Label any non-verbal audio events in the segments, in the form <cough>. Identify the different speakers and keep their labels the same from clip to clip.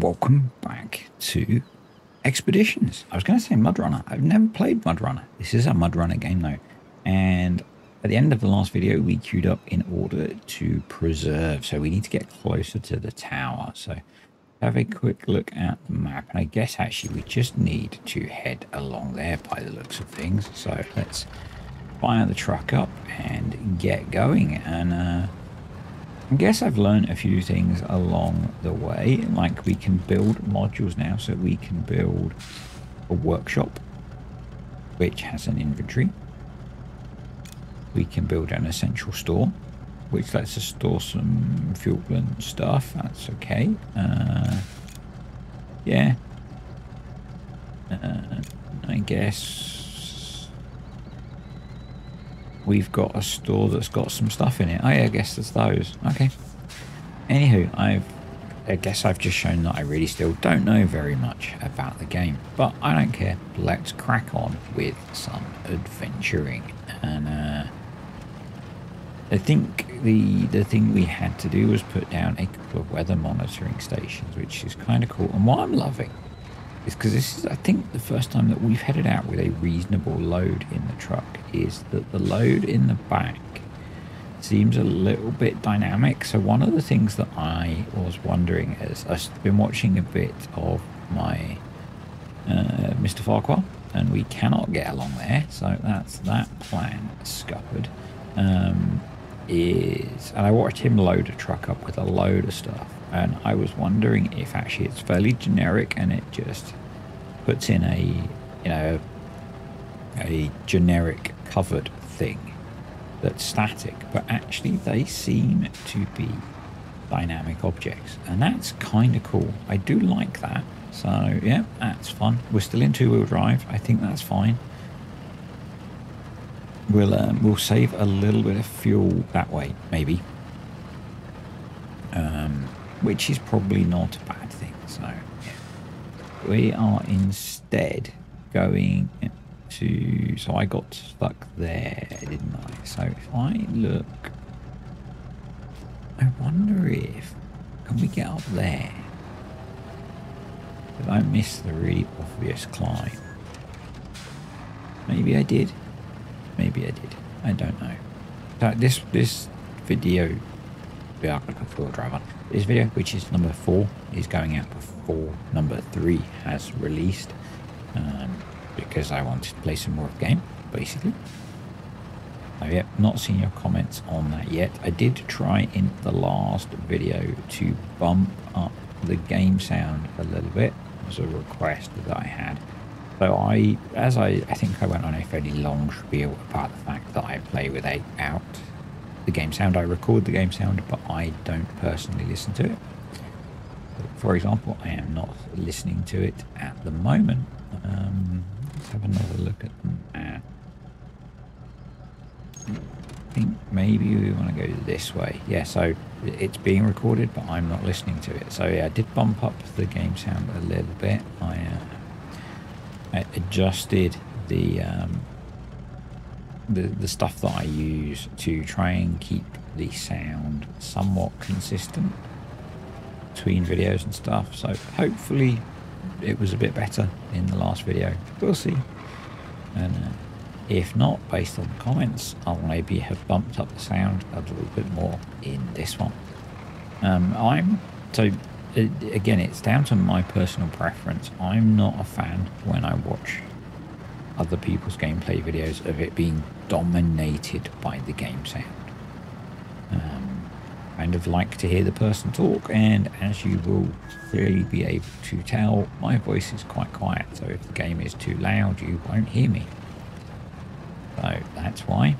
Speaker 1: welcome back to Expeditions. I was going to say Mudrunner. I've never played Mudrunner. This is a Mudrunner game though. And at the end of the last video, we queued up in order to preserve. So we need to get closer to the tower. So have a quick look at the map. And I guess actually we just need to head along there by the looks of things. So let's fire the truck up and get going. And uh, I guess I've learned a few things along the way. Like we can build modules now. So we can build a workshop which has an inventory we can build an essential store which lets us store some fuel and stuff that's okay uh, yeah uh, I guess we've got a store that's got some stuff in it. Oh yeah I guess there's those. Okay. Anywho I've I guess I've just shown that I really still don't know very much about the game but I don't care. Let's crack on with some adventuring. And uh, I think the the thing we had to do was put down a couple of weather monitoring stations, which is kind of cool. And what I'm loving is because this is, I think, the first time that we've headed out with a reasonable load in the truck, is that the load in the back seems a little bit dynamic. So one of the things that I was wondering is I've been watching a bit of my uh, Mr. Farquhar, and we cannot get along there. So that's that plan scuppered. Um, is, and I watched him load a truck up with a load of stuff, and I was wondering if actually it's fairly generic and it just puts in a, you know, a generic covered thing that's static, but actually they seem to be dynamic objects, and that's kind of cool. I do like that. So yeah, that's fun. We're still in two-wheel drive. I think that's fine we'll um, we'll save a little bit of fuel that way, maybe. Um, which is probably not a bad thing. So we are instead going to. So I got stuck there, didn't I? So if I look, I wonder if can we get up there? Did I miss the really obvious climb? Maybe I did. Maybe I did. I don't know. So this this video, yeah, I full drive on. This video, which is number four, is going out before number three has released, um, because I wanted to play some more of the game, basically. I've yet not seen your comments on that yet. I did try in the last video to bump up the game sound a little bit. It was a request that I had. So I, as I, I think I went on a fairly long spiel about the fact that I play without the game sound. I record the game sound, but I don't personally listen to it. For example, I am not listening to it at the moment. Um, let's have another look at. I think maybe we want to go this way. Yeah, so it's being recorded, but I'm not listening to it. So yeah, I did bump up the game sound a little bit. I uh, I adjusted the, um, the the stuff that I use to try and keep the sound somewhat consistent between videos and stuff. So hopefully it was a bit better in the last video. We'll see. And uh, if not, based on the comments, I'll maybe have bumped up the sound a little bit more in this one. Um, I'm so it, again, it's down to my personal preference. I'm not a fan when I watch other people's gameplay videos of it being dominated by the game sound. Um, kind of like to hear the person talk, and as you will clearly be able to tell, my voice is quite quiet, so if the game is too loud, you won't hear me. So that's why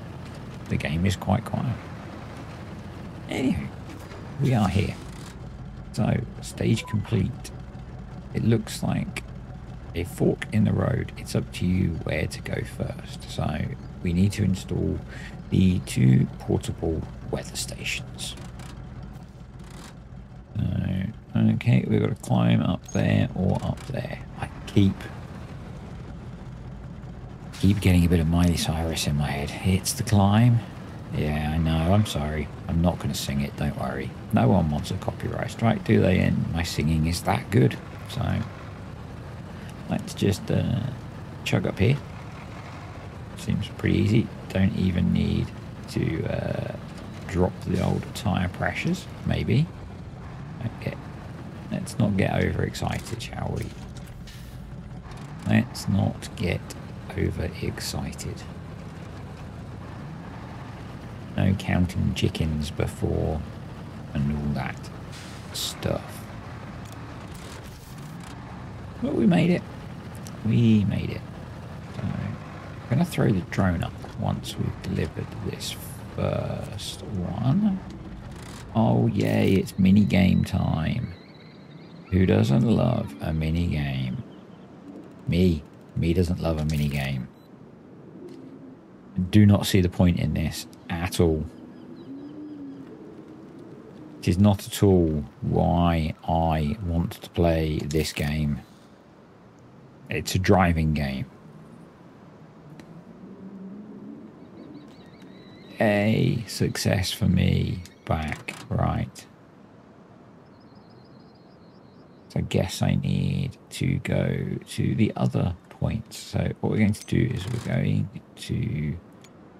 Speaker 1: the game is quite quiet. Anyway, we are here. So, stage complete. It looks like a fork in the road. It's up to you where to go first. So, we need to install the two portable weather stations. Okay, we've got to climb up there or up there. I keep keep getting a bit of Miley Cyrus in my head. It's the climb Yeah, I know. I'm sorry. I'm not going to sing it. Don't worry. No one wants a copyright strike, do they? And my singing is that good. So let's just uh, chug up here. Seems pretty easy. Don't even need to uh, drop the old tyre pressures. Maybe. Okay. Let's not get overexcited, shall we? Let's not get overexcited. No counting chickens before and all that stuff. But we made it. We made it. So I'm going to throw the drone up once we've delivered this first one. Oh yay, it's mini game time. Who doesn't love a mini game? Me. Me doesn't love a mini game. Do not see the point in this at all. It is not at all why I want to play this game. It's a driving game. A success for me back, right. So I guess I need to go to the other point. So what we're going to do is we're going to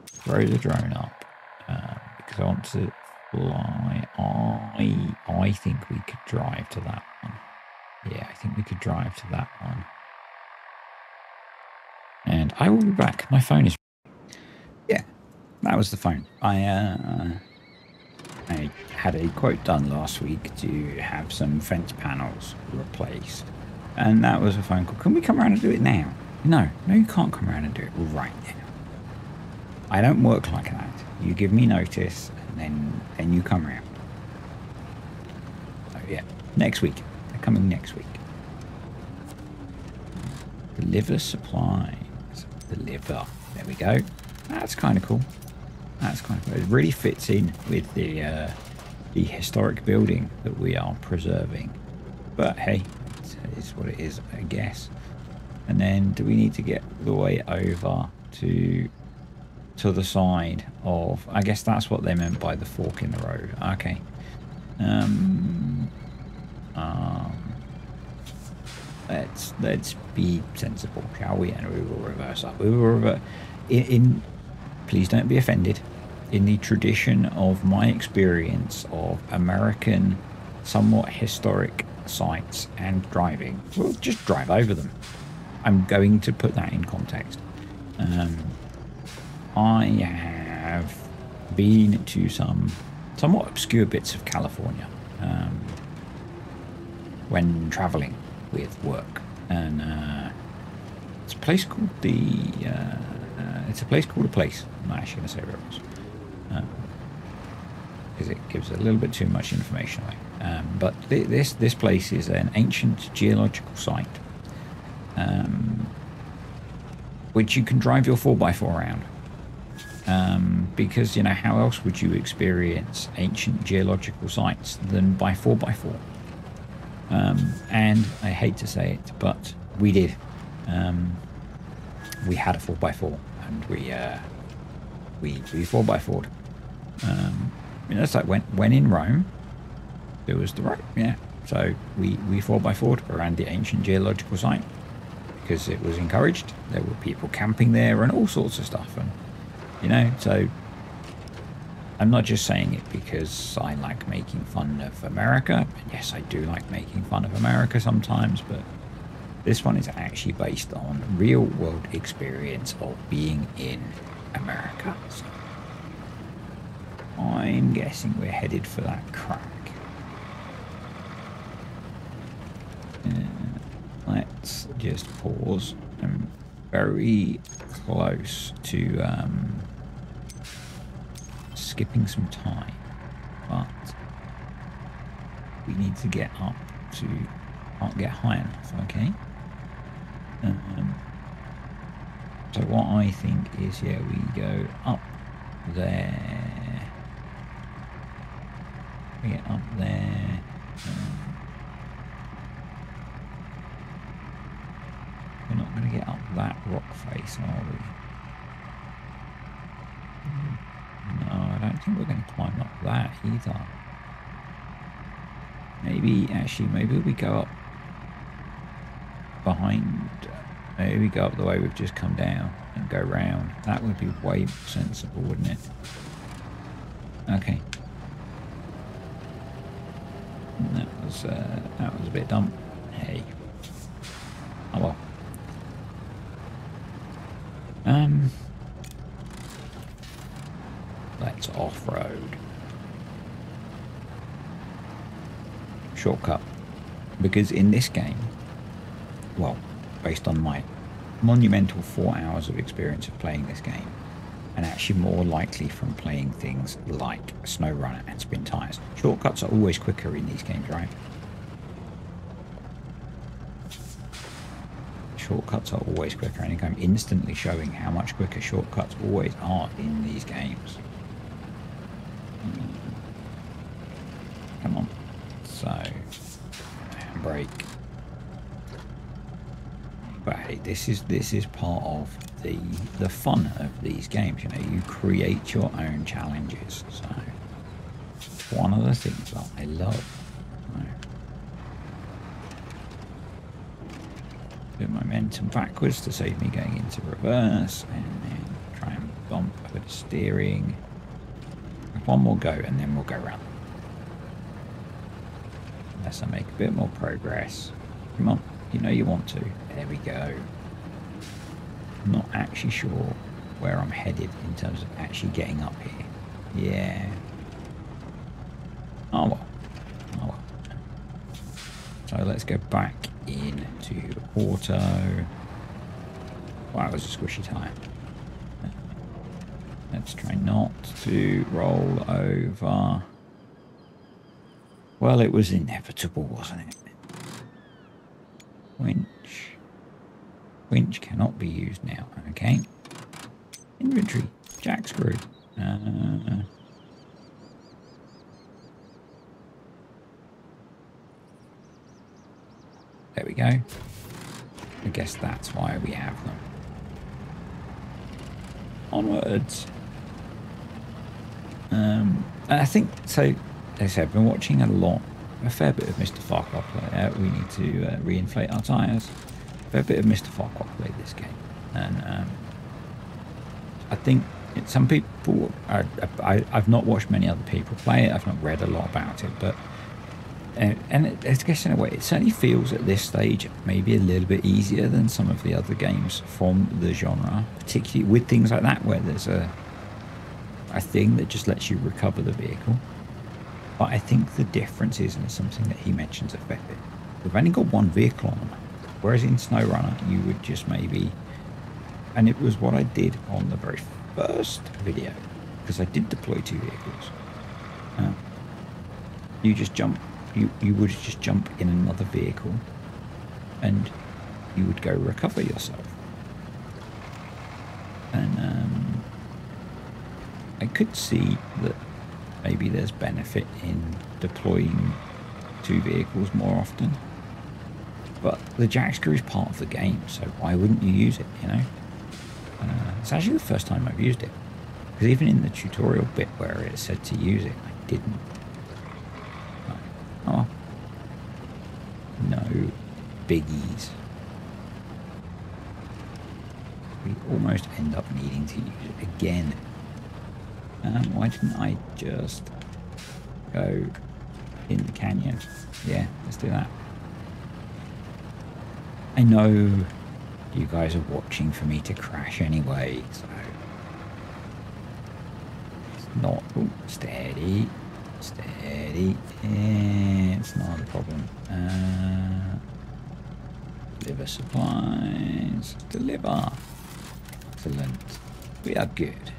Speaker 1: throw the drone up um, because I want to fly. I, I think we could drive to that one. Yeah, I think we could drive to that one. I will be back. My phone is... Yeah, that was the phone. I, uh, I had a quote done last week to have some fence panels replaced. And that was a phone call. Can we come around and do it now? No, no, you can't come around and do it right now. I don't work like that. You give me notice, and then then you come around. So yeah, next week. They're coming next week. Deliver supplies. Deliver. There we go. That's kind of cool. That's kind of cool. It really fits in with the uh, the historic building that we are preserving. But hey, it's what it is, I guess. And then do we need to get the way over to to the side of I guess that's what they meant by the fork in the road. Okay. Um, um let's let's be sensible, shall we? And we will reverse up. We will revert in, in please don't be offended. In the tradition of my experience of American somewhat historic sites and driving, we'll just drive over them. I'm going to put that in context. Um, I have been to some somewhat obscure bits of California um, when traveling with work, and uh, it's a place called the. Uh, uh, it's a place called a place. I'm not actually going to say where it was because um, it gives a little bit too much information away. Um, but th this this place is an ancient geological site, um, which you can drive your 4x4 around. Um, because, you know, how else would you experience ancient geological sites than by 4x4? Um, and I hate to say it, but we did. Um, we had a 4x4 and we, uh, we, we 4x4'd. Um, you know, it's like when, when in Rome, it was the road, yeah. So we, we 4x4'd around the ancient geological site because it was encouraged. There were people camping there and all sorts of stuff. And you know, so I'm not just saying it because I like making fun of America. Yes, I do like making fun of America sometimes, but this one is actually based on real world experience of being in America. So I'm guessing we're headed for that crack. let's just pause. I'm very close to um, skipping some time, but we need to get up to, can't get high enough, okay? Um, so what I think is, yeah, we go up there, we get up there, um, we're not going to get up that rock face, are we? No. Think we're going to climb up that either. Maybe, actually, maybe we go up behind. Maybe we go up the way we've just come down and go round. That would be way sensible, wouldn't it? Okay. That was uh, that was a bit dumb. Hey. Oh well. Um. Let's off-road. Shortcut. Because in this game, well, based on my monumental four hours of experience of playing this game, and actually more likely from playing things like SnowRunner and Spintires. Shortcuts are always quicker in these games, right? Shortcuts are always quicker. I think I'm instantly showing how much quicker shortcuts always are in these games. Come on. So, handbrake. But hey, this is this is part of the the fun of these games. You know, you create your own challenges. So, one of the things that I love. Momentum backwards to save me going into reverse, and then try and bump a bit of steering. One more go, and then we'll go around. Unless I make a bit more progress. Come on, you know you want to. There we go. I'm not actually sure where I'm headed in terms of actually getting up here. Yeah. Oh well. Oh well. So let's go back into auto. Wow, it was a squishy tire. Let's try not to roll over. Well, it was inevitable, wasn't it? Winch. Winch cannot be used now. Okay. Inventory. Jack screw. Uh, there we go. I guess that's why we have them. Onwards. Um, I think, so, as I said, I've been watching a lot, a fair bit of Mr. Farquhar play. we need to uh, reinflate our tyres. A fair bit of Mr. Farquhar play this game. And um, I think some people, I, I, I've not watched many other people play it. I've not read a lot about it, but uh, and it, I guess in a way, it certainly feels at this stage maybe a little bit easier than some of the other games from the genre, particularly with things like that where there's a a thing that just lets you recover the vehicle. But I think the difference is, and it's something that he mentions at Beckett, we've only got one vehicle on. Whereas in SnowRunner, you would just maybe, and it was what I did on the very first video, because I did deploy two vehicles. Uh, you just jump, you, you would just jump in another vehicle and you would go recover yourself. And um, I could see that maybe there's benefit in deploying two vehicles more often. But the jack screw is part of the game, so why wouldn't you use it, you know? Uh, it's actually the first time I've used it. Because even in the tutorial bit where it said to use it, I didn't. Oh. No biggies. We almost end up needing to use it again um, why didn't I just go in the canyon? Yeah, let's do that. I know you guys are watching for me to crash anyway, so it's not oh, steady, steady. Yeah, it's not a problem. Uh, deliver supplies, deliver. Excellent. We are good.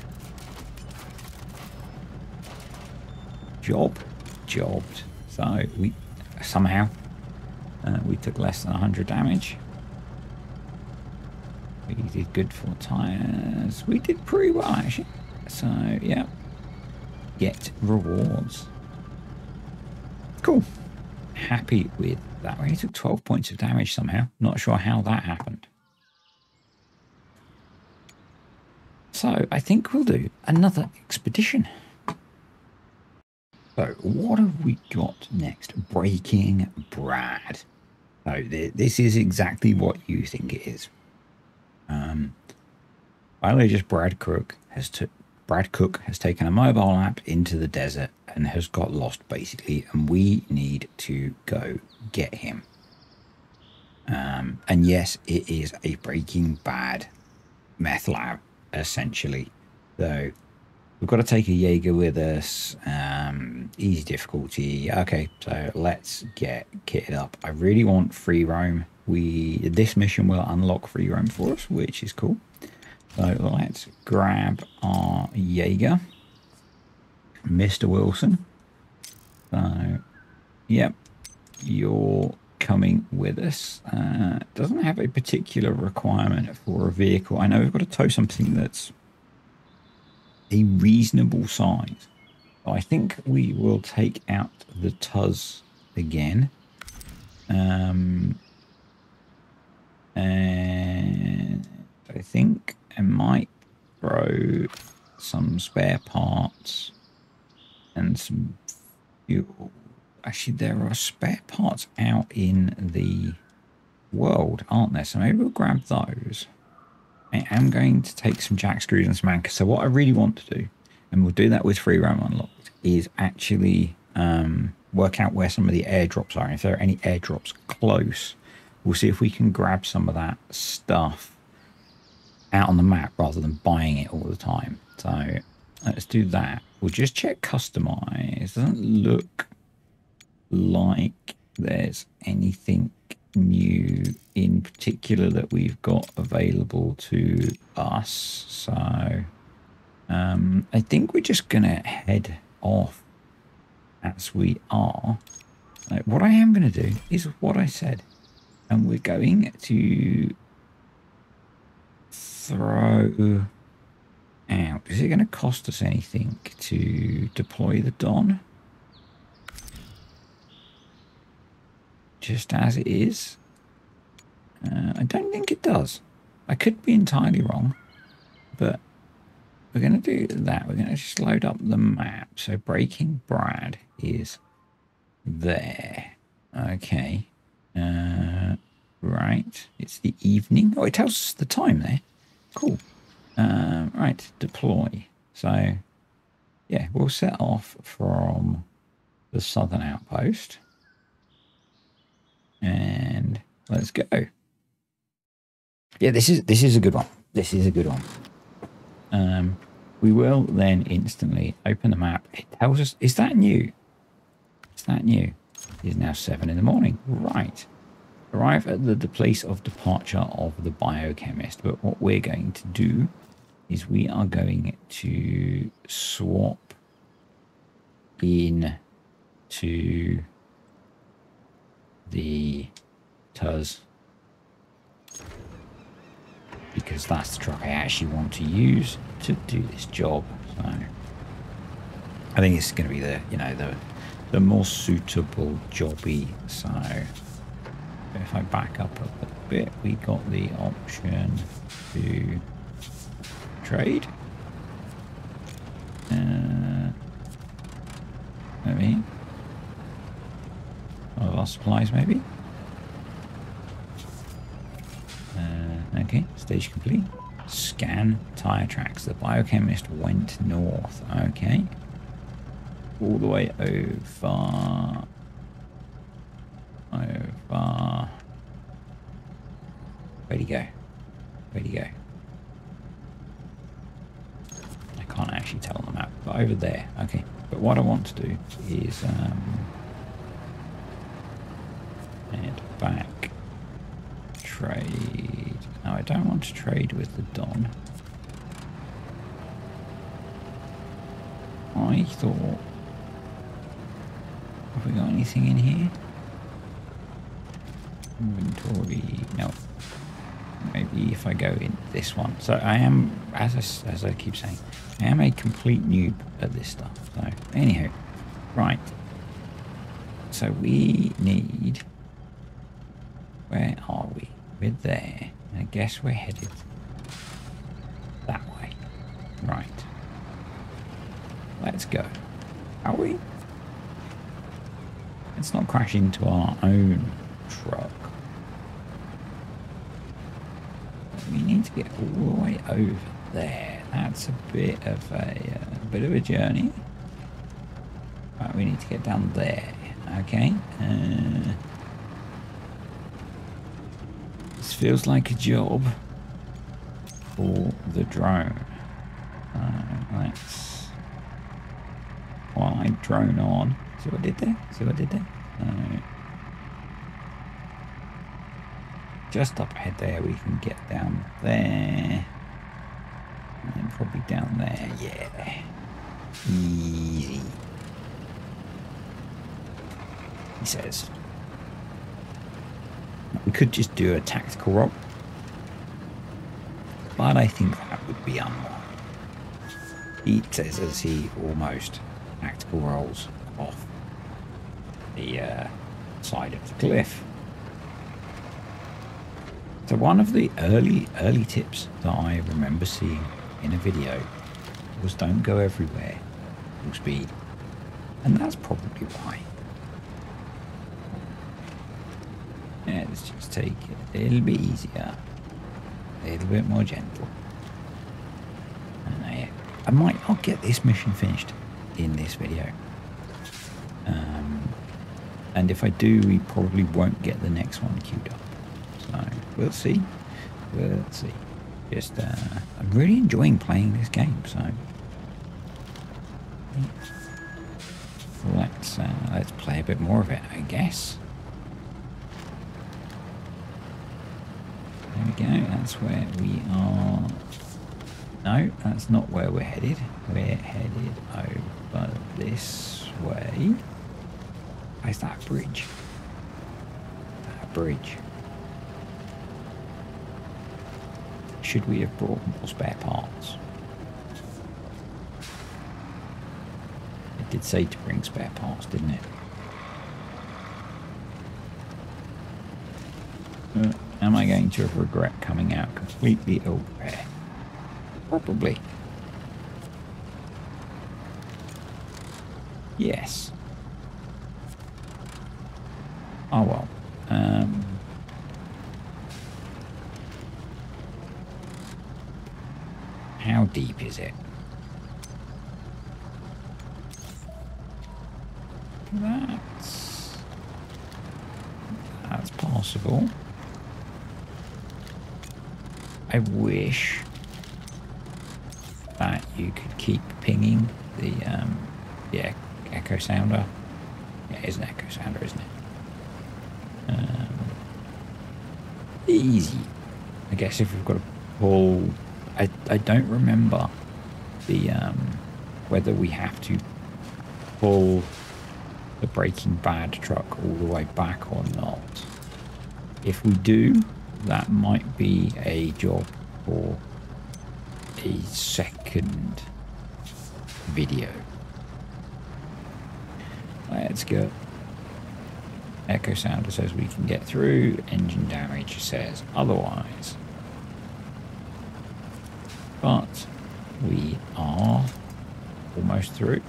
Speaker 1: Job jobbed. So we somehow uh, we took less than 100 damage. We did good for tires. We did pretty well actually. So yeah, get rewards. Cool. Happy with that. We took 12 points of damage somehow. Not sure how that happened. So I think we'll do another expedition. So, what have we got next? Breaking Brad. So, th this is exactly what you think it is. Um, biologist Brad Cook has Brad Cook has taken a mobile app into the desert and has got lost basically, and we need to go get him. Um, and yes, it is a Breaking Bad meth lab essentially. So we've got to take a Jaeger with us. Um, easy difficulty. Okay, so let's get kitted up. I really want free roam. We this mission will unlock free roam for us, which is cool. So let's grab our Jaeger, Mr. Wilson. So, yep, you're coming with us. Uh, doesn't have a particular requirement for a vehicle. I know we've got to tow something that's a reasonable size. I think we will take out the Tuz again. Um, and I think I might throw some spare parts and some fuel. Actually, there are spare parts out in the world, aren't there? So maybe we'll grab those. I am going to take some jack screws and some anchors. So what I really want to do, and we'll do that with free roam unlocked, is actually um, work out where some of the airdrops are. And if there are any airdrops close, we'll see if we can grab some of that stuff out on the map rather than buying it all the time. So let's do that. We'll just check customize. Doesn't look like there's anything new in particular that we've got available to us. So um, I think we're just going to head off as we are. what I am going to do is what I said. And we're going to throw out. Is it going to cost us anything to deploy the Don? Just as it is? Uh, I don't think it does. I could be entirely wrong, but we're going to do that. We're going to just load up the map. So Breaking Brad is there. Okay. Uh, right. It's the evening. Oh, it tells us the time there. Cool. Um, right, deploy. So, yeah, we'll set off from the southern outpost. And let's go. Yeah, this is this is a good one. This is a good one. Um, we will then instantly open the map. It tells us, is that new? Is that new? It is now seven in the morning. Right arrive at the, the place of departure of the biochemist. But what we're going to do is we are going to swap in to the Tuz because that's the truck I actually want to use to do this job. So I think it's going to be the you know the the more suitable jobby. So if I back up a little bit, we got the option to trade. Uh, maybe. One supplies, maybe. Uh, okay, stage complete. Scan tire tracks. The biochemist went north. Okay. All the way over over. Where'd he go? Where'd he go? I can't actually tell on the map, but over there. Okay. But what I want to do is um, head back, trade. Trade with the Don. I thought, have we got anything in here? Inventory. No. Maybe if I go in this one. So I am, as I, as I keep saying, I am a complete noob at this stuff. So anyhow, right. So we need, where are we? We're there. Guess we're headed that way. Right. Let's go. Are we? Let's not crash into our own truck. We need to get all the way over there. That's a bit of a, uh, bit of a journey. Right, we need to get down there. Okay. Uh, this feels like a job for the drone. Uh, let's. I drone on. See what I did there? See what I did there? Uh, just up ahead there, we can get down there. And probably down there. Yeah. Easy. He says. We could just do a tactical roll. But I think that would be unwise. He says as he almost tactical rolls off the uh, side of the cliff. So one of the early early tips that I remember seeing in a video was don't go everywhere full speed. And that's probably why. Yeah, let's just take it a little bit easier. A little bit more gentle. And I, I might not get this mission finished in this video. Um, and if I do, we probably won't get the next one queued up. So we'll see. We'll see. Just, uh, I'm really enjoying playing this game. So let's uh, let's play a bit more of it, I guess. There we go. That's where we are. No, that's not where we're headed. We're headed over this way. Where's that bridge? That bridge. Should we have brought more spare parts? It did say to bring spare parts, didn't it? Uh, am I going to regret coming out completely ill? Probably. Yes. Oh well. Um, how deep is it? That's that's possible. I wish that you could keep pinging the um, yeah echo sounder. Yeah, it is an echo sounder, isn't it? Um, easy. I guess if we've got to pull, I I don't remember the um, whether we have to pull the Breaking Bad truck all the way back or not. If we do, that might be a job for a second video. Let's go. Echo sounder says we can get through. Engine damage says otherwise. But we are almost through.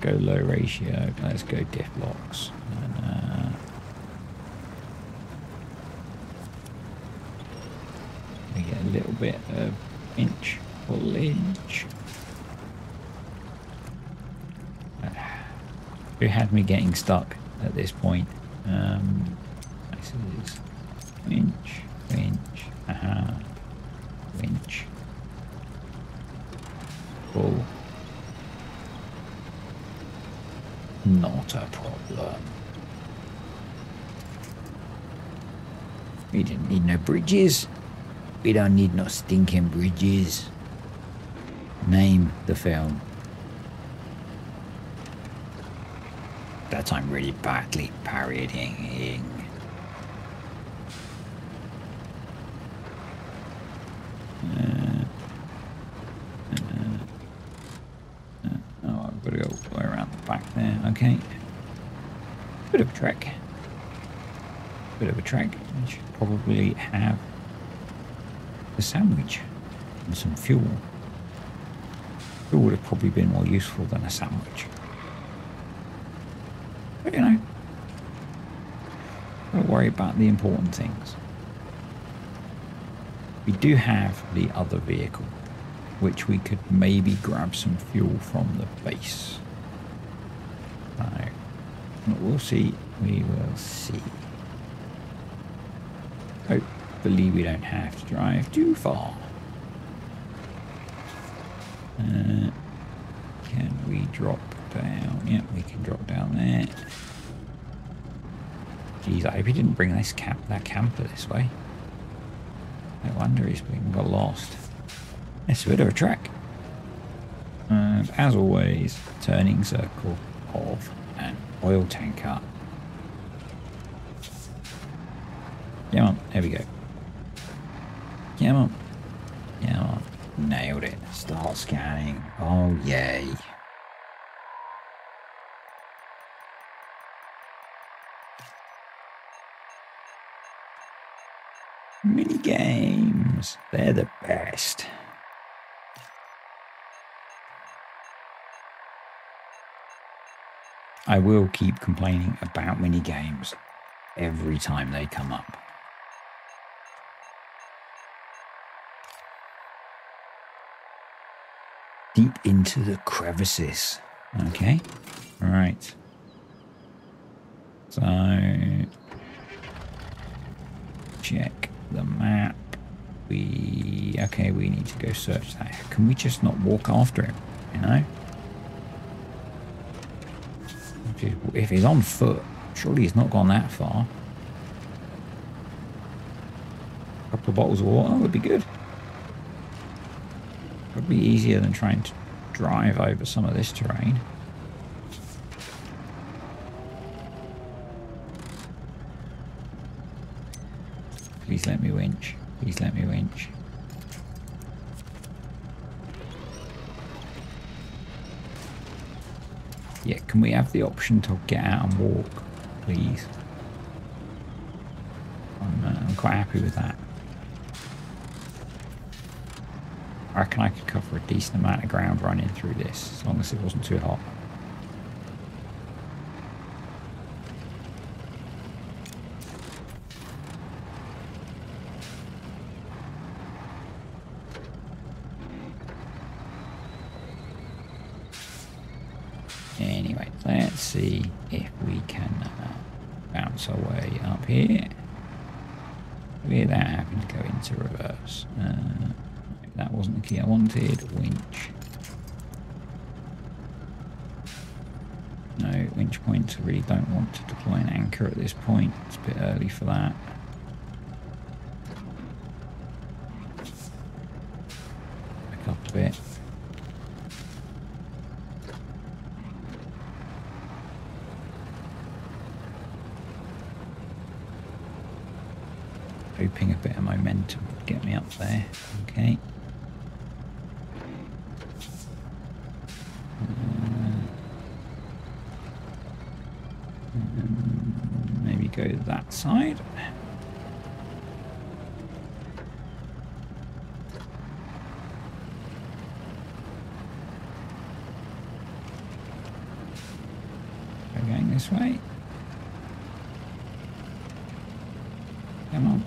Speaker 1: Go low ratio. Let's go diff locks. And, uh, we get a little bit of inch pullage. Who had me getting stuck at this point? Um, this is winch, winch, aha, winch, pull. Not a problem. We didn't need no bridges. We don't need no stinking bridges. Name the film. That I'm really badly parodying. Uh, uh, uh, oh, I've got to go all the way around the back there. Okay. Bit of a trek. Bit of a trek. We should probably have a sandwich and some fuel. Fuel would have probably been more useful than a sandwich. But, you know, don't worry about the important things. We do have the other vehicle, which we could maybe grab some fuel from the base. So, we'll see. We will see. Hopefully we don't have to drive too far. Uh, can we drop down? Yep, we can drop down there. Geez, I hope he didn't bring this camp that camper this way. No wonder he's been got lost. It's a bit of a trek. And as always, turning circle of an oil tanker. On, there we go. Come on. Come on. Nailed it. Start scanning. Oh, yay. Mini games. They're the best. I will keep complaining about mini games every time they come up. Deep into the crevices. Okay. Right. So check the map. We okay. We need to go search that. Can we just not walk after him? You know. If he's on foot, surely he's not gone that far. A couple of bottles of water would be good. Be easier than trying to drive over some of this terrain. Please let me winch. Please let me winch. Yeah, can we have the option to get out and walk, please? I'm, uh, I'm quite happy with that. I reckon I could cover a decent amount of ground running through this, as long as it wasn't too hot. Anyway, let's see if we can uh, bounce our way up here without having to go into reverse. Uh, that wanted. Winch. No, winch points. I really don't want to deploy an anchor at this point. It's a bit early for that. Back up a bit. hoping a bit of momentum would get me up there. Okay. maybe go that side. We're going this way. Come on.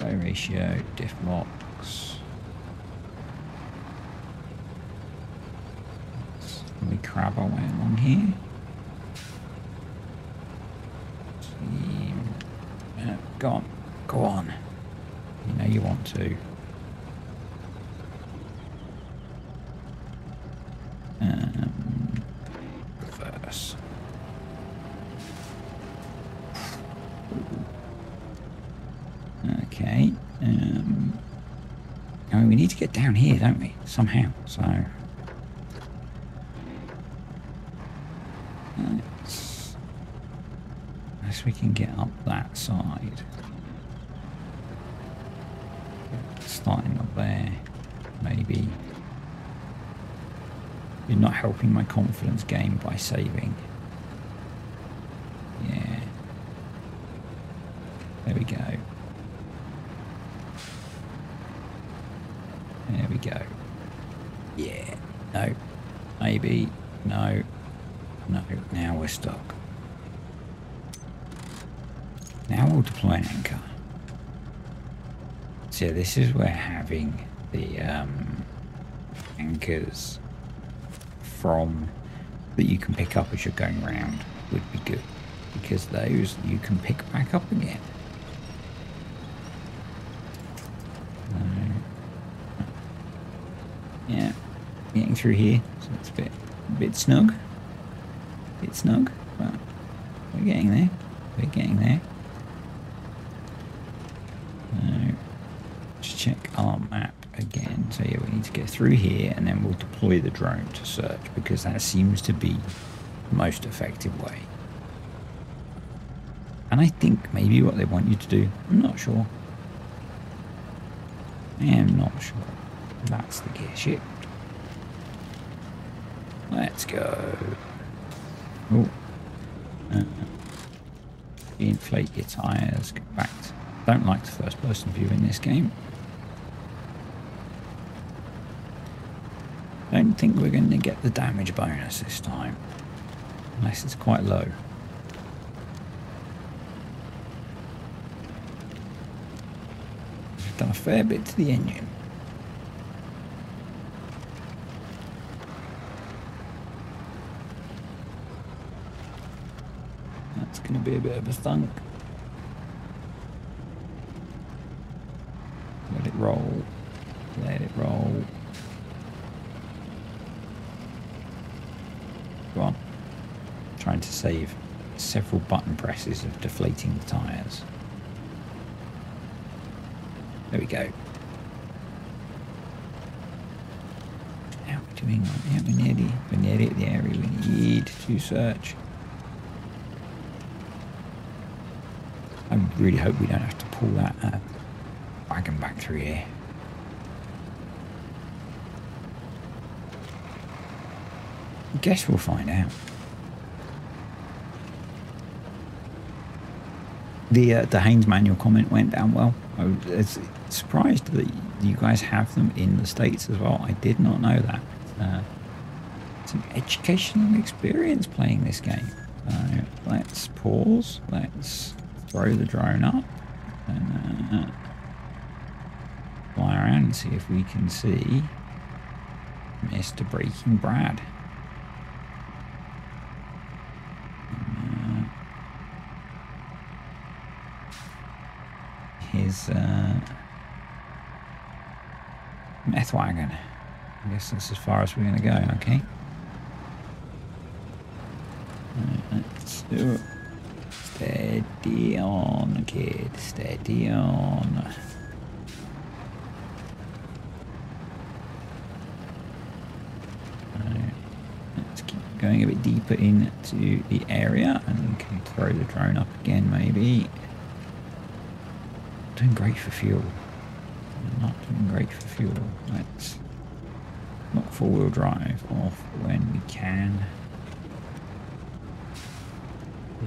Speaker 1: Uh, ratio, diff locks. Way along here? Uh, go on, go on. You know you want to. Um. Okay. Um, I mean, we need to. get down here, don't we? Somehow. So let's unless we can get up that side. Starting up there, maybe. You're not helping my confidence game by saving. Yeah. There we go. There we go. Yeah. No. Maybe. No. No. Now we're stuck. Now we'll deploy an anchor. So this is where having the um, anchors from that you can pick up as you're going around would be good because those you can pick back up again. Yeah, getting through here, so it's a bit, a bit snug. A bit snug, but we're getting there. We're getting there. Uh, let's check our map again. So yeah, we need to get through here and then we'll deploy the drone to search because that seems to be the most effective way. And I think maybe what they want you to do, I'm not sure. I am not sure. That's the gear shift. Let's go. Oh. Uh, inflate your tyres. Go back. To, don't like the first person view in this game. Don't think we're going to get the damage bonus this time. Unless it's quite low. Done a fair bit to the engine. That's going to be a bit of a thunk. Let it roll. Let it roll. Go on. Trying to save several button presses of deflating the tyres. There we go. How are we doing on we're nearly we're nearly at the area we need to search. I really hope we don't have to pull that uh, wagon back through here. I guess we'll find out. The uh, the Haynes manual comment went down well. I was surprised that you guys have them in the states as well. I did not know that. Uh, it's an educational experience playing this game. Uh, let's pause. Let's throw the drone up and uh, fly around and see if we can see Mr. Breaking Brad. His uh, meth wagon. I guess that's as far as we're going to go, okay? Let's do it. Steady on, kid. Steady on. Let's keep going a bit deeper into the area and we can throw the drone up again maybe doing great for fuel. Not doing great for fuel. Let's knock four-wheel drive off when we can.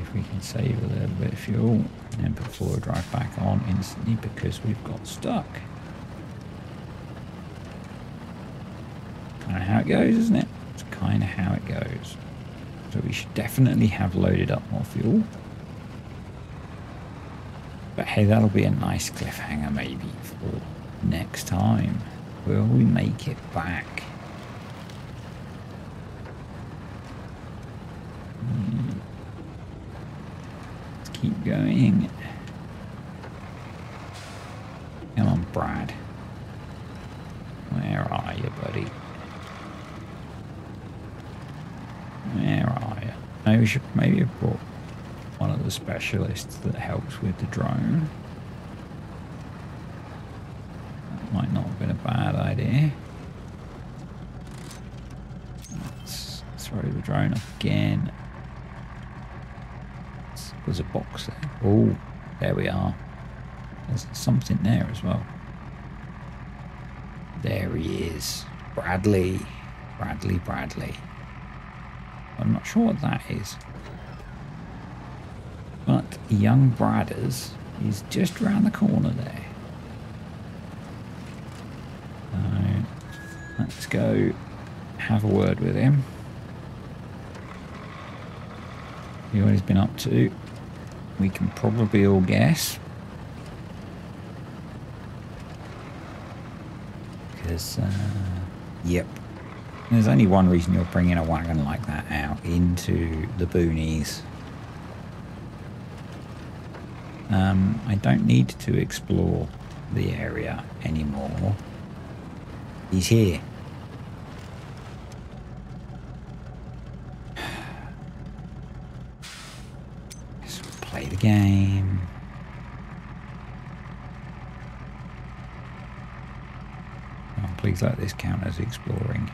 Speaker 1: If we can save a little bit of fuel and then put four-wheel drive back on instantly because we've got stuck. Kind of how it goes, isn't it? It's kind of how it goes. So we should definitely have loaded up more fuel. But hey, that'll be a nice cliffhanger maybe for next time. Will we make it back? Hmm. Let's keep going. Come on, Brad. Where are you, buddy? Where are you? Maybe we should maybe have brought one of the specialists that helps with the drone. That might not have been a bad idea. Let's throw the drone again. There's a box there. Oh, there we are. There's something there as well. There he is. Bradley. Bradley, Bradley. I'm not sure what that is. But Young Bradders is just around the corner there. So let's go have a word with him. See what he's been up to. We can probably all guess. Because, uh, yep. There's only one reason you're bringing a wagon like that out into the boonies. Um, I don't need to explore the area anymore. He's here. <sighs> Let's play the game. Oh, please let this count as exploring.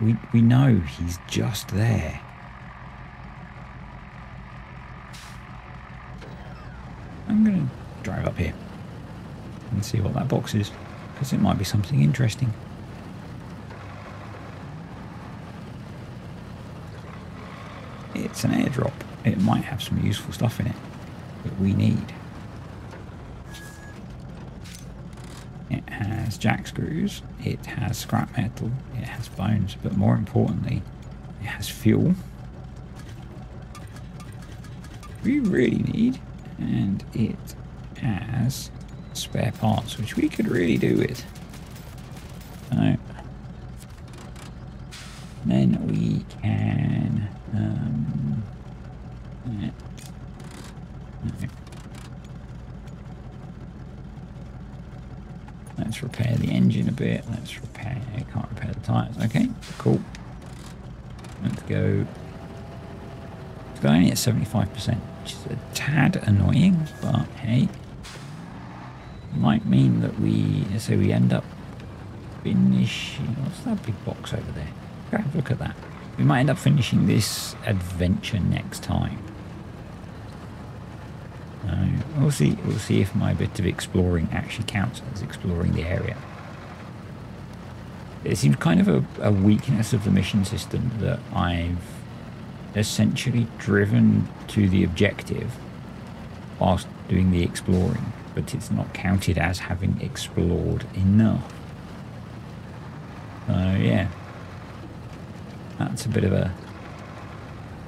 Speaker 1: We, we know he's just there. I'm going to drive up here and see what that box is, because it might be something interesting. It's an airdrop. It might have some useful stuff in it that we need. It has jack screws, it has scrap metal, it has bones, but more importantly, it has fuel. We really need, and it has spare parts, which we could really do with. So, then we can. Um, yeah. Okay. Let's repair bit. Let's repair. Can't repair the tires. Okay, cool. Let's go. It's going only at seventy-five percent, which is a tad annoying, but hey, might mean that we so we end up finishing. What's that big box over there? Go have a look at that. We might end up finishing this adventure next time. Uh, we'll see. We'll see if my bit of exploring actually counts as exploring the area. It seems kind of a, a weakness of the mission system that I've essentially driven to the objective whilst doing the exploring, but it's not counted as having explored enough. So yeah, that's a bit of a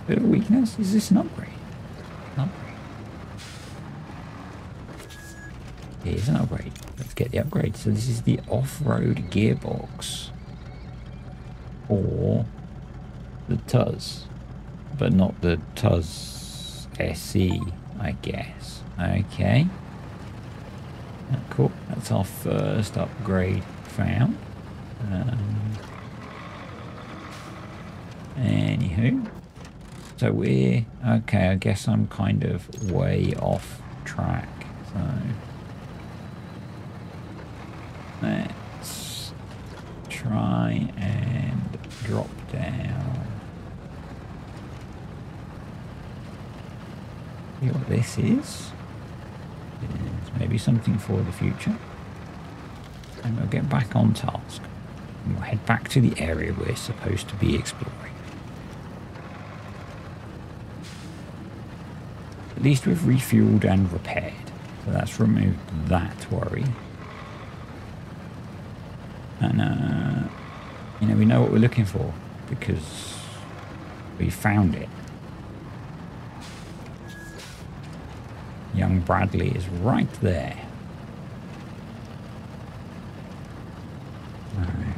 Speaker 1: bit of a weakness. Is this an upgrade? An upgrade. Here's an upgrade. Let's get the upgrade. So this is the off-road gearbox. Or the Tuz. But not the Tuz SE, I guess. Okay. Cool. That's our first upgrade found. Um, anywho. So we're... Okay, I guess I'm kind of way off track. So... Let's try and drop down. See what this is. It's maybe something for the future. And we'll get back on task. And we'll head back to the area we're supposed to be exploring. At least we've refueled and repaired. So that's removed that worry. And, uh, you know, we know what we're looking for because we found it. Young Bradley is right there. Alright.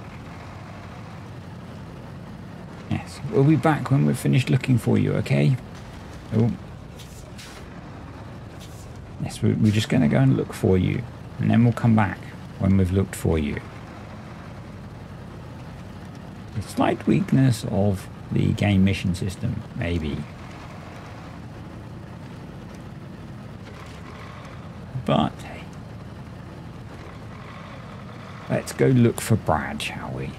Speaker 1: Yes, we'll be back when we've finished looking for you, okay? Oh. Yes, we're just going to go and look for you, and then we'll come back when we've looked for you. A slight weakness of the game mission system, maybe. But hey, let's go look for Brad, shall we?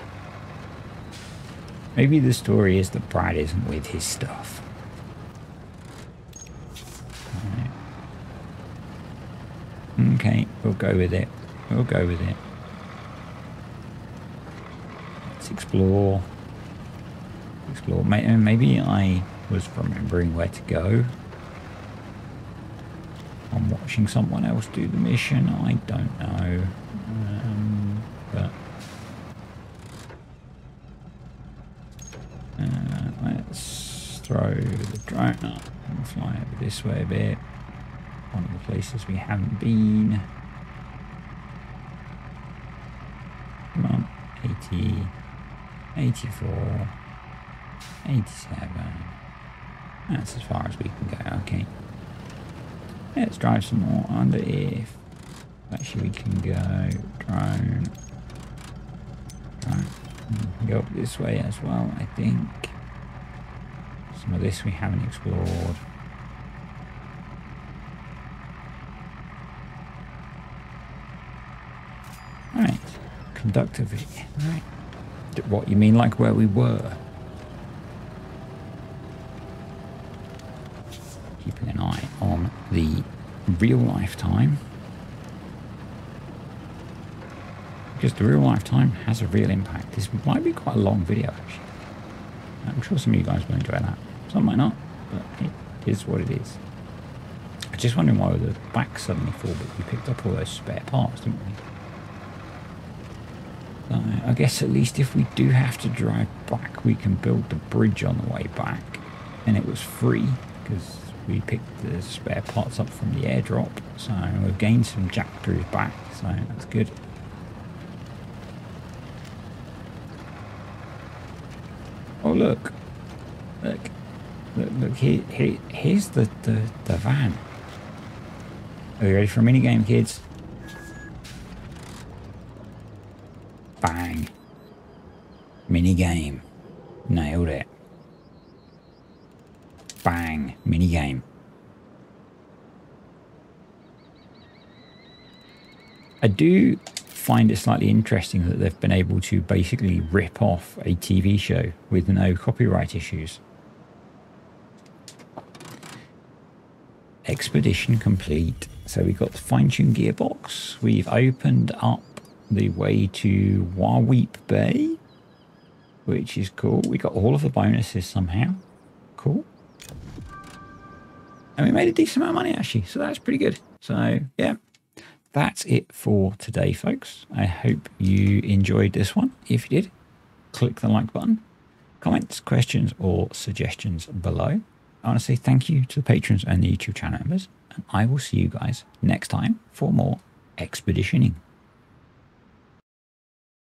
Speaker 1: Maybe the story is that Brad isn't with his stuff. Okay, we'll go with it. We'll go with it. Let's explore. Explore. Maybe I was remembering where to go. I'm watching someone else do the mission. I don't know. Um, but uh, let's throw the drone up and fly over this way a bit. One of the places we haven't been. Come on, 80, 84, 87. That's as far as we can go, okay. Let's drive some more under if actually we can go drone. Drone. Go up this way as well, I think. Some of this we haven't explored. Right. Conductor V. Right. What you mean like where we were? keeping an eye on the real life time. Because the real life time has a real impact. This might be quite a long video actually. I'm sure some of you guys will enjoy that. Some might not, but it is what it is. I'm just wondering why the back suddenly full, but we picked up all those spare parts, didn't we? I guess at least if we do have to drive back, we can build the bridge on the way back. And it was free, because we picked the spare parts up from the airdrop. So we've gained some jack back, so that's good. Oh look, look, look, look here, here here's the, the, the van. Are you ready for a mini game, kids? Bang. Mini game. Nailed it. Bang. Mini game. I do find it slightly interesting that they've been able to basically rip off a TV show with no copyright issues. Expedition complete. So we've got the fine-tuned gearbox. We've opened up the way to Wahweap Bay, which is cool. We got all of the bonuses somehow. Cool. And we made a decent amount of money actually, so that's pretty good. So yeah, that's it for today, folks. I hope you enjoyed this one. If you did, click the like button, comments, questions, or suggestions below. I want to say thank you to the patrons and the YouTube channel members, and I will see you guys next time for more expeditioning.